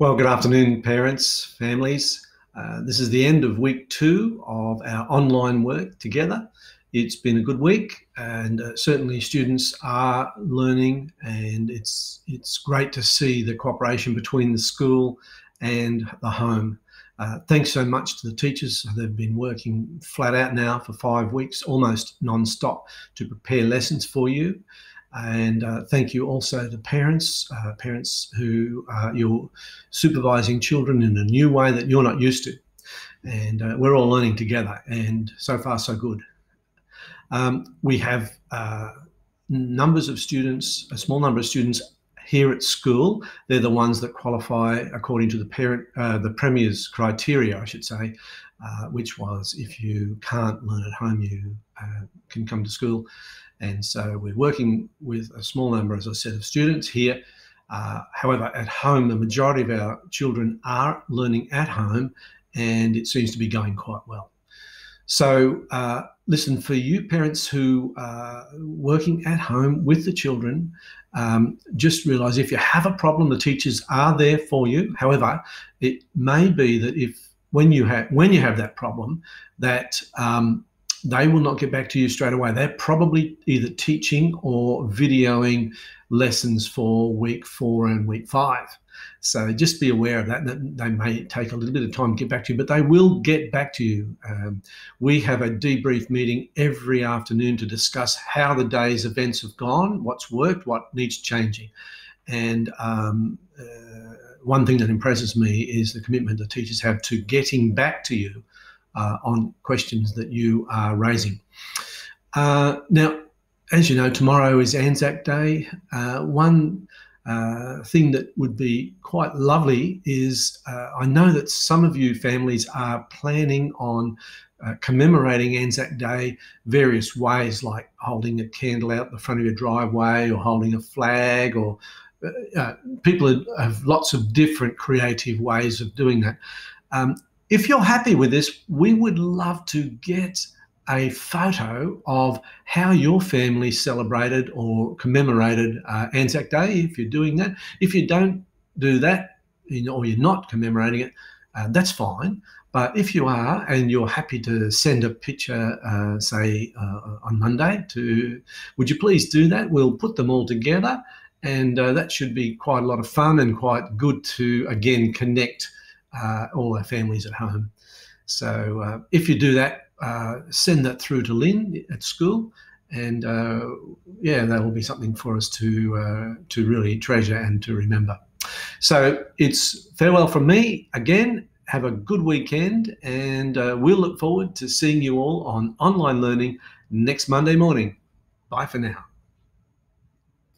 Well, good afternoon, parents, families. Uh, this is the end of week two of our online work together. It's been a good week, and uh, certainly students are learning, and it's it's great to see the cooperation between the school and the home. Uh, thanks so much to the teachers. They've been working flat out now for five weeks, almost non-stop, to prepare lessons for you. And uh, thank you also to parents, uh, parents who uh, you're supervising children in a new way that you're not used to. And uh, we're all learning together, and so far, so good. Um, we have uh, numbers of students, a small number of students here at school. They're the ones that qualify according to the parent, uh, the Premier's criteria, I should say, which was if you can't learn at home, you can come to school. And so we're working with a small number, as I said, of students here. Uh, however, at home, the majority of our children are learning at home, and it seems to be going quite well. So, uh, listen, for you parents who are working at home with the children, um, just realize if you have a problem, the teachers are there for you. However, it may be that if when you have when you have that problem, that um, they will not get back to you straight away. They're probably either teaching or videoing lessons for week four and week five. So just be aware of that. They may take a little bit of time to get back to you, but they will get back to you. Um, we have a debrief meeting every afternoon to discuss how the day's events have gone, what's worked, what needs changing. And um, uh, one thing that impresses me is the commitment the teachers have to getting back to you on questions that you are raising. Uh, now, as you know, tomorrow is Anzac Day. Uh, one uh, thing that would be quite lovely is uh, I know that some of you families are planning on uh, commemorating Anzac Day various ways, like holding a candle out the front of your driveway or holding a flag, or uh, people have lots of different creative ways of doing that. Um, if you're happy with this, we would love to get a photo of how your family celebrated or commemorated uh, Anzac Day if you're doing that. If you don't do that or you're not commemorating it, uh, that's fine. But if you are and you're happy to send a picture, uh, say uh, on Monday, to would you please do that? We'll put them all together, and uh, that should be quite a lot of fun and quite good to again connect uh, all our families at home. So uh, if you do that, uh, send that through to Lynn at school, and uh, yeah, that will be something for us to uh, to really treasure and to remember. So it's farewell from me again. Have a good weekend, and we'll look forward to seeing you all on online learning next Monday morning. Bye for now.